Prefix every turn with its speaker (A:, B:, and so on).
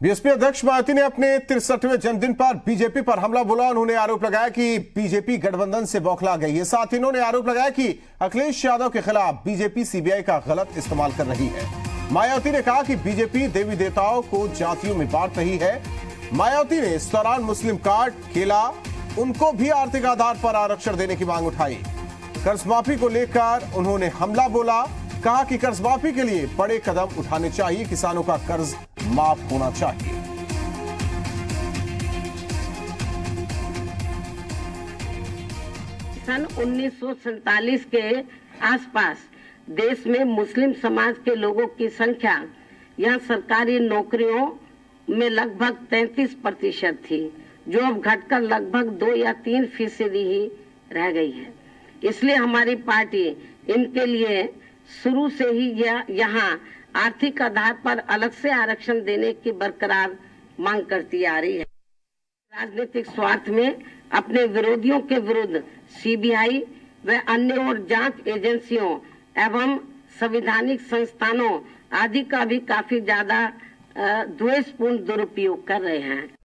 A: BSP अध्यक्ष मायावती ने अपने तिरसठवें जन्मदिन पर बीजेपी पर हमला बोला। उन्होंने आरोप लगाया कि बीजेपी गठबंधन से बौखला गई है। साथ ही उन्होंने आरोप लगाया कि अखिलेश यादव के खिलाफ बीजेपी सीबीआई का गलत इस्तेमाल कर रही है। मायावती ने कहा कि बीजेपी देवी देवताओं को जातियों में बांट रही है। मायावती ने इस दौरान मुस्लिम कार्ड, केला, उनको भी आर्थिक आधार पर आरक्षण देने की मांग उठाई। कर्ज माफ़ी को लेकर उन्होंने हमला बोला। कहा कि कर्ज माफ़ी के लिए बड़े कदम उठाने चाहिए। किसानों का कर्ज माफ़ होना चाहिए।
B: सन उन्नीस के आसपास देश में मुस्लिम समाज के लोगों की संख्या यहाँ सरकारी नौकरियों में लगभग 33 प्रतिशत थी, जो अब घटकर लगभग दो या तीन फ़ीसदी ही रह गई है। इसलिए हमारी पार्टी इनके लिए शुरू से ही यह यहाँ आर्थिक आधार पर अलग से आरक्षण देने की बरकरार मांग करती आ रही है। राजनीतिक स्वार्थ में अपने विरोधियों के विरुद्ध सीबीआई व अन्य और जाँच एजेंसियों एवं संविधानिक संस्थानों आदि का भी काफ़ी ज़्यादा द्वेषपूर्ण दुरुपयोग कर रहे हैं।